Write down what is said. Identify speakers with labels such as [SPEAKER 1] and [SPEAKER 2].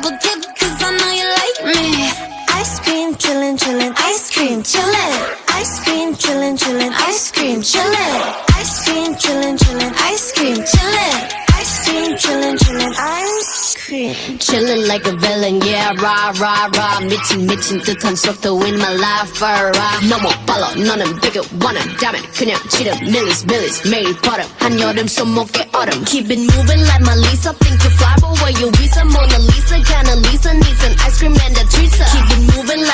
[SPEAKER 1] double dip, cause I know you like me. Ice cream, chillin', chillin', ice cream, chillin'. Ice cream, chillin', chillin', ice cream, chillin'. Ice cream, chillin', chillin', ice cream, chillin'. Ice cream, chillin', chillin', ice cream.
[SPEAKER 2] Chillin' like a villain, yeah, rah, rah, rah. 미친, 미친 듯한 속도 in my life, rah. 너무 빨라, 너는 되게 원한다면 그냥 지름, millies, millies. 매일 버릇, 한여름 손목에 얼음. Keep it moving like my Lisa,